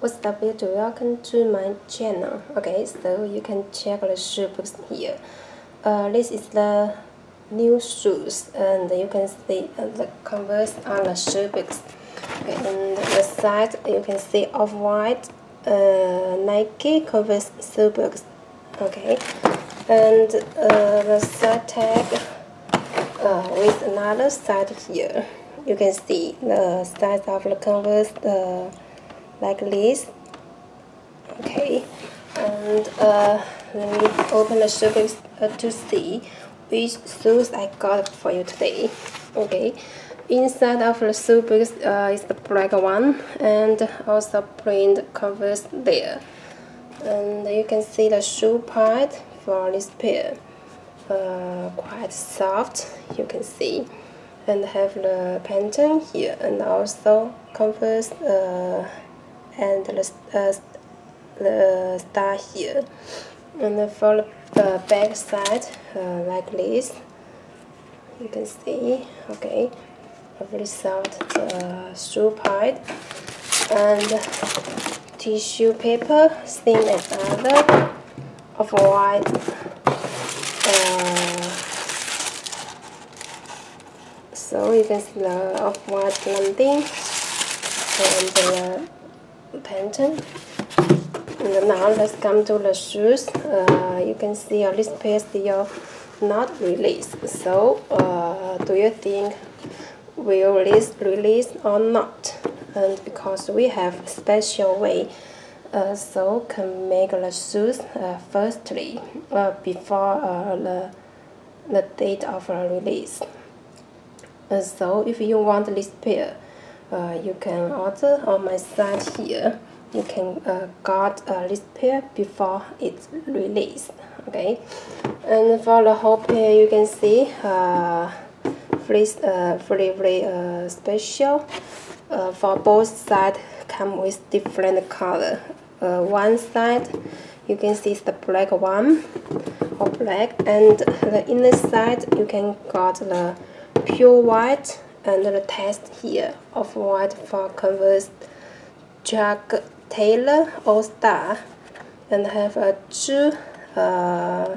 What's up YouTube? Welcome to my channel. Okay, so you can check the shoe books here. Uh, this is the new shoes and you can see uh, the Converse on the shoe books. Okay, and the side you can see off-white uh, Nike Converse shoe books. Okay, and uh, the side tag uh, with another side here. You can see the size of the Converse. Uh, like this. Okay and uh, let me open the shoebox uh, to see which shoes I got for you today. Okay inside of the shoebox uh, is the black one and also print covers there. And you can see the shoe part for this pair uh, quite soft you can see. And have the pattern here and also covers uh, and the, uh, the star here. And for the back side uh, like this. You can see okay very soft uh, shoe part. And tissue paper same as other off-white uh, so you can see the of white blending and the pattern. And now let's come to the shoes. Uh, you can see uh, this pair still not released. So uh, do you think will release release or not? And because we have special way, uh, so can make the shoes uh, firstly uh, before uh, the the date of release. So if you want this pair uh, you can order on my site here. You can uh, got uh, this pair before it's released okay? And for the whole pair you can see uh, free, uh, free, free uh, special uh, for both sides come with different color. Uh, one side you can see the black one or black and the inner side you can got the pure white and the test here off-white for Converse Chuck Taylor All Star and have a two uh,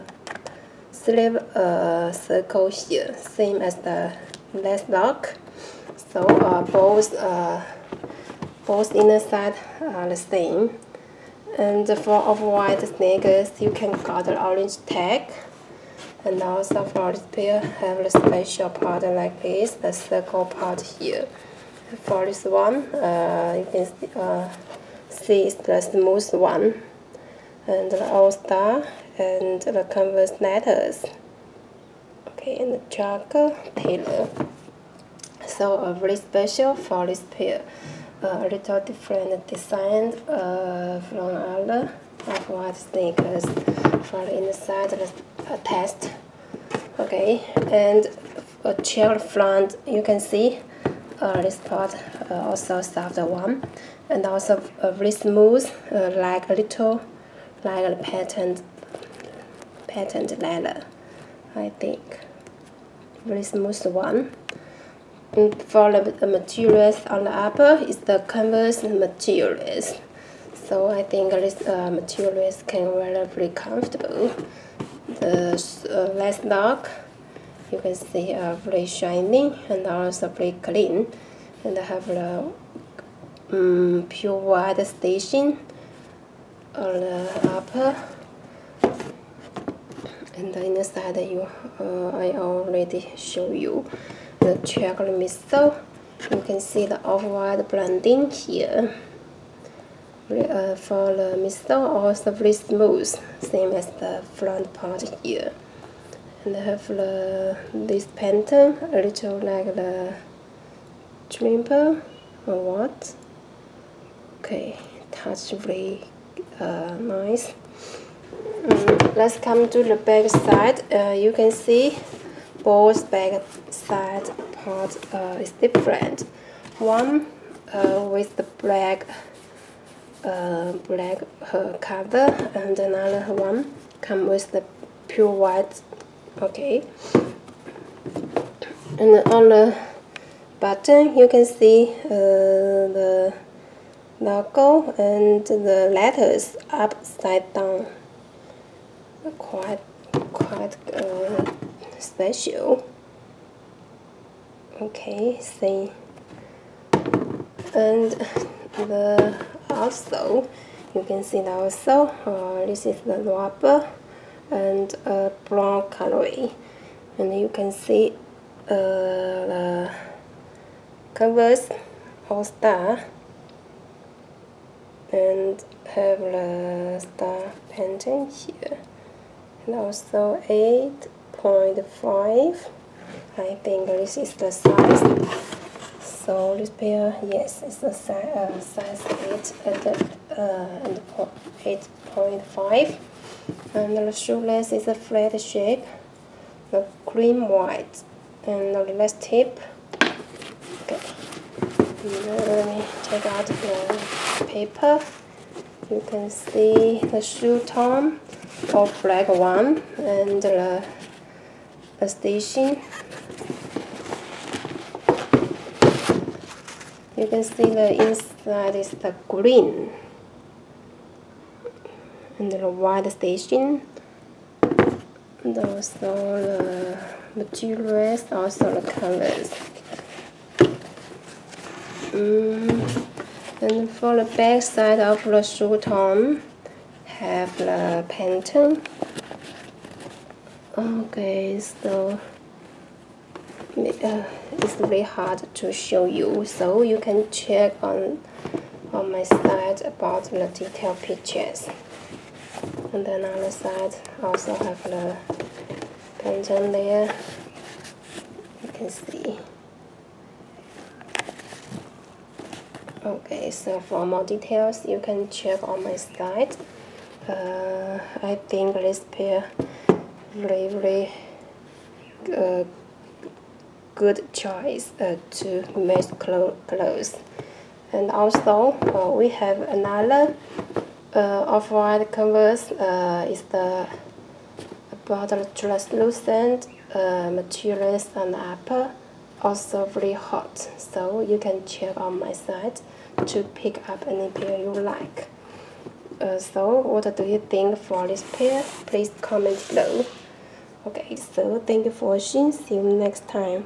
sleeve uh, circle here same as the last lock. So uh, both uh, both inner side are the same. And for off-white sneakers you can got the orange tag and also for this pair have a special part like this, the circle part here. For this one, uh, you can see, uh, see it's the smooth one, and the All Star and the Converse letters. Okay, and the Chuck Taylor. So uh, very special for this pair. Uh, a little different design uh, from other off-white sneakers for the inside the test. Okay and a chair front you can see uh, this part uh, also soft one and also uh, very smooth uh, like a little like a patterned patterned leather I think. Very smooth one. And for the materials on the upper is the canvas materials. So I think this uh, materials can wear very comfortable. The uh, last lock, you can see uh, very shiny and also very clean, and I have the um, pure white station on the upper. And the inside you uh, I already show you the chocolate midsole. You can see the off-white blending here uh, for the midsole also very smooth, same as the front part here. And I have the, this pattern, a little like the trimper or what. Okay, touch very uh, nice. Um, let's come to the back side. Uh, you can see both back side part uh, is different. One uh, with the black uh, black cover and another one come with the pure white okay and on the button you can see uh, the logo and the letters upside down. Quite, quite uh, special. Okay, see. And the also you can see also uh, this is the rubber and a brown coloring and you can see uh, the canvas all star and have the star painting here. And also 8.5 I think this is the size so this pair yes it's a size, uh, size 8 at the, uh, and 8.5 and the shoelace is a flat shape the cream white. And the last tip okay. Let me take out the paper. You can see the shoe tom of black one and the, the station you can see the inside is the green. And the white station. And also the materials also the colors. Mm. and for the back side of the shoe tom have the pattern okay so uh, it's very hard to show you so you can check on on my side about the detailed pictures. And then on the side also have the pattern there. You can see. Okay so for more details you can check on my site uh, I think this pair really really uh, good choice uh, to match clothes. And also uh, we have another uh, off-white canvas uh, is the about translucent uh, materials the upper also very hot. So you can check on my site to pick up any pair you like. Uh, so what do you think for this pair? Please comment below. Okay so thank you for watching. See you next time